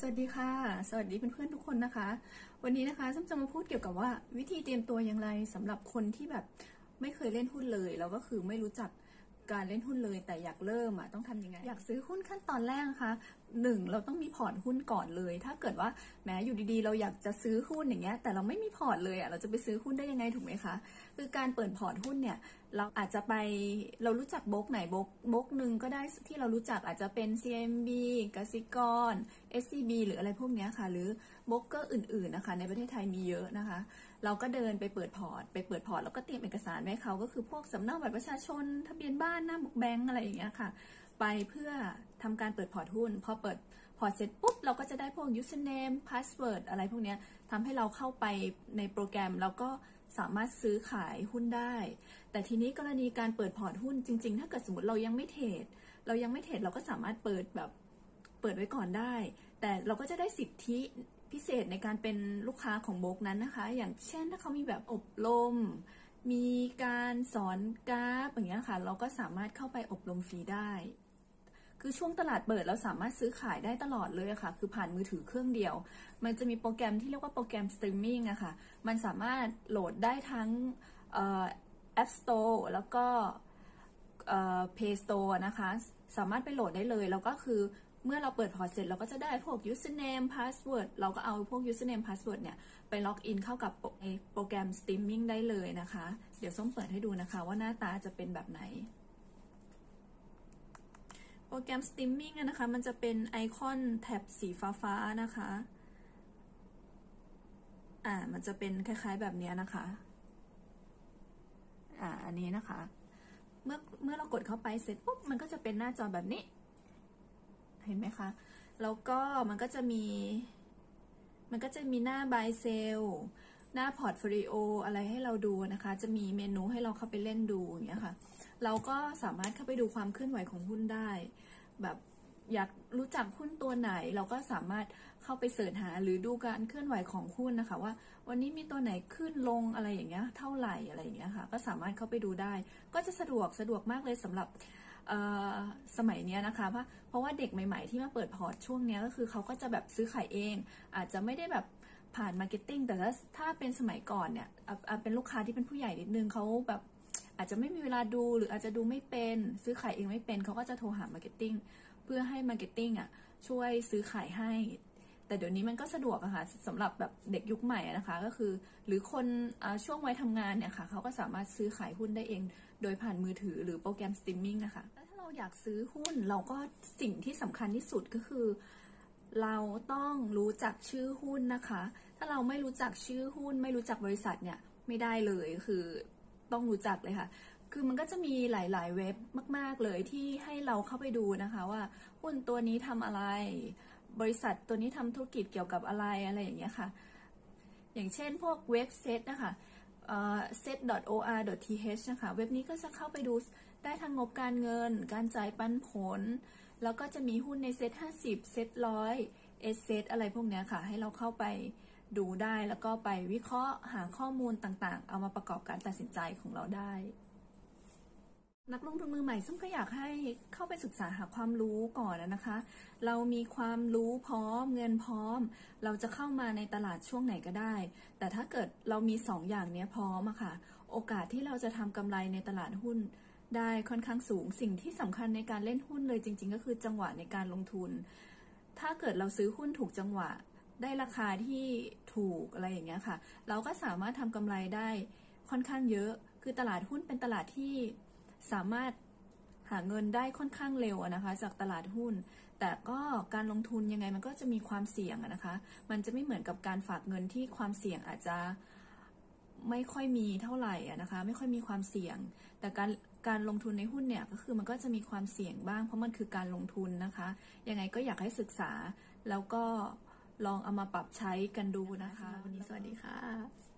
สวัสดีค่ะ สวัสดีเพื่อนๆทุกคนนะคะ วันนี้นะคะส้มจะมาพูดเกี่ยวกับว่า วิธีเตรียมตัวอย่างไรสำหรับคนที่แบบไม่เคยเล่นหุ้นเลยแล้วก็คือไม่รู้จักการเล่นหุ้นเลย แต่อยากเริ่มอะต้องทำยังไง อยากซื้อหุ้นขั้นตอนแรกนะคะ หนึ่งเราต้องมีพอร์ตหุ้นก่อนเลย ถ้าเกิดว่าแบบอยู่ดีๆ เราอยากจะซื้อหุ้นอย่างเงี้ย แต่เราไม่มีพอร์ตเลยอะเราจะไปซื้อหุ้นได้ยังไงถูกไหมคะ คือการเปิดพอร์ตหุ้นเนี่ย เราอาจจะไปเรารู้จักบล็อกไหนบล็อกบล็อกหนึ่งก็ได้ที่เรารู้จักอาจจะเป็น CIMB กสิกร SCB หรืออะไรพวกเนี้ยค่ะ หรือโบรกเกอร์อื่นๆนะคะ ในประเทศไทยมีเยอะนะคะ เราก็เดินไปเปิดพอร์ต ไปเปิดพอร์ตแล้วก็เตรียมเอกสารไว้เขาก็คือพวกสำเนาบัตรประชาชนทะเบียนบ้านหน้าแบงก์อะไรอย่างเงี้ยค่ะ ไปเพื่อทำการเปิดพอร์ตหุ้น พอเปิดพอร์ตเสร็จปุ๊บ เราก็จะได้พวก username password อะไรพวกนี้ทำให้เราเข้าไปในโปรแกรม แล้วก็สามารถซื้อขายหุ้นได้ แต่ทีนี้กรณีการเปิดพอร์ตหุ้นจริง ๆ ถ้าเกิดสมมติเรายังไม่เทรดเรายังไม่เทรดเราก็สามารถเปิดแบบเปิดไว้ก่อนได้ แต่เราก็จะได้สิทธิพิเศษในการเป็นลูกค้าของโบรกนั้นนะคะ อย่างเช่นถ้าเขามีแบบอบรม มีการสอนกราฟอย่างเงี้ยค่ะ เราก็สามารถเข้าไปอบรมฟรีได้ คือช่วงตลาดเปิดเราสามารถซื้อขายได้ตลอดเลยค่ะ คือผ่านมือถือเครื่องเดียว มันจะมีโปรแกรมที่เรียกว่าโปรแกรมสตรีมมิ่งอะค่ะ มันสามารถโหลดได้ทั้ง App Store แล้วก็ Play Store นะคะ สามารถไปโหลดได้เลย แล้วก็คือเมื่อเราเปิดพอร์ตเสร็จเราก็จะได้พวก username password เราก็เอาพวก username password เนี่ย ไปล็อกอินเข้ากับโปรแกรม streaming ได้เลยนะคะ เดี๋ยวส้มเปิดให้ดูนะคะว่าหน้าตาจะเป็นแบบไหน รแกรม streaming นะคะ มันจะเป็นไอคอนแท็บสีฟ้าๆนะคะ อ่า มันจะเป็นคล้ายๆแบบนี้นะคะ อ่า อันนี้นะคะ เมื่อเมื่อเรากดเข้าไปเสร็จปุ๊บ มันก็จะเป็นหน้าจอแบบนี้ เห็นไหมคะ แล้วก็มันก็จะมี มันก็จะมีหน้า buy sell หน้า portfolio อะไรให้เราดูนะคะ จะมีเมนูให้เราเข้าไปเล่นดูอย่างเงี้ยค่ะ เราก็สามารถเข้าไปดูความเคลื่อนไหวของหุ้นได้ แบบอยากรู้จักหุ้นตัวไหน เราก็สามารถเข้าไป search หาหรือดูการเคลื่อนไหวของหุ้นนะคะ ว่าวันนี้มีตัวไหนขึ้นลงอะไรอย่างเงี้ยเท่าไหร่อะไรอย่างเงี้ยค่ะ ก็สามารถเข้าไปดูได้ ก็จะสะดวกสะดวกมากเลยสำหรับสมัยนี้นะคะเพราะเพราะว่าเด็กใหม่ ๆ ที่มาเปิดพอร์ตช่วงนี้ก็คือเขาก็จะแบบซื้อขายเอง อาจจะไม่ได้แบบผ่าน marketing แต่ถ้าถ้าเป็นสมัยก่อนเนี่ยเป็นลูกค้าที่เป็นผู้ใหญ่นิดนึงเขาแบบ อาจจะไม่มีเวลาดูหรืออาจจะดูไม่เป็น ซื้อขายเองไม่เป็นเขาก็จะโทรหา marketingเพื่อให้ marketing อะช่วยซื้อขายให้ แต่เดี๋ยวนี้มันก็สะดวกอะค่ะสำหรับแบบเด็กยุคใหม่นะคะ ก็คือ หรือคนช่วงวัยทำงานเนี่ยค่ะเขาก็สามารถซื้อขายหุ้นได้เอง โดยผ่านมือถือหรือโปรแกรมสตรีมมิ่งนะคะแล้วถ้าเราอยากซื้อหุ้นเราก็สิ่งที่สำคัญที่สุดก็คือ เราต้องรู้จักชื่อหุ้นนะคะ ถ้าเราไม่รู้จักชื่อหุ้น ไม่รู้จักบริษัทเนี่ยไม่ได้เลยคือ ต้องรู้จักเลยค่ะ คือมันก็จะมีหลาย ๆ เว็บมาก ๆ เลยที่ให้เราเข้าไปดูนะคะว่าหุ้นตัวนี้ทำอะไร บริษัทตัวนี้ทำธุรกิจเกี่ยวกับอะไรอะไรอย่างเงี้ยค่ะ อย่างเช่นพวกเว็บเซตนะคะ set.or.th นะคะ เว็บนี้ก็จะเข้าไปดูได้ทั้งงบการเงิน การจ่ายปันผล แล้วก็จะมีหุ้นใน SET50 SET ร้อย sSET อะไรพวกนี้ค่ะ ให้เราเข้าไป ดูได้แล้วก็ไปวิเคราะห์หาข้อมูลต่างๆ เอามาประกอบการตัดสินใจของเราได้ นักลงทุนมือใหม่ซึ่งก็อยากให้เข้าไปศึกษาหาความรู้ก่อนนะคะ เรามีความรู้พร้อมเงินพร้อม เราจะเข้ามาในตลาดช่วงไหนก็ได้ แต่ถ้าเกิดเรามี2ออย่างนี้พร้อมอะค่ะ โอกาสที่เราจะทำกำไรในตลาดหุ้นได้ค่อนข้างสูงสิ่งที่สำคัญในการเล่นหุ้นเลยจริง ๆ ก็คือจังหวะในการลงทุน ถ้าเกิดเราซื้อหุ้นถูกจังหวะ ได้ราคาที่ถูกอะไรอย่างเงี้ยค่ะ เราก็สามารถทำกำไรได้ค่อนข้างเยอะ คือตลาดหุ้นเป็นตลาดที่สามารถหาเงินได้ค่อนข้างเร็วนะคะ จากตลาดหุ้น แต่ก็การลงทุนยังไงมันก็จะมีความเสี่ยงนะคะ มันจะไม่เหมือนกับการฝากเงินที่ความเสี่ยงอาจจะไม่ค่อยมีเท่าไหร่นะคะ ไม่ค่อยมีความเสี่ยง แต่การการลงทุนในหุ้นเนี่ยก็คือมันก็จะมีความเสี่ยงบ้าง เพราะมันคือการลงทุนนะคะ ยังไงก็อยากให้ศึกษาแล้วก็ ลองเอามาปรับใช้กันดูนะคะ วันนี้สวัสดีค่ะ